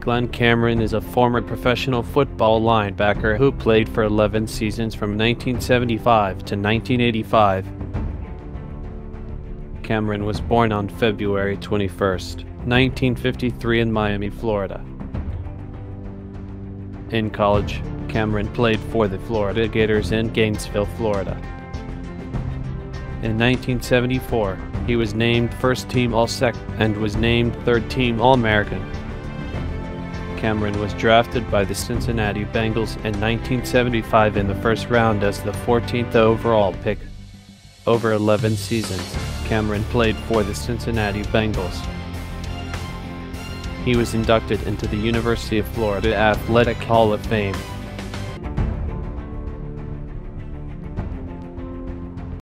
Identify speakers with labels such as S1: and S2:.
S1: Glenn Cameron is a former professional football linebacker who played for 11 seasons from 1975 to 1985. Cameron was born on February 21, 1953 in Miami, Florida. In college, Cameron played for the Florida Gators in Gainesville, Florida. In 1974, he was named first team All-Sec and was named third team All-American. Cameron was drafted by the Cincinnati Bengals in 1975 in the first round as the 14th overall pick. Over 11 seasons, Cameron played for the Cincinnati Bengals. He was inducted into the University of Florida Athletic Hall of Fame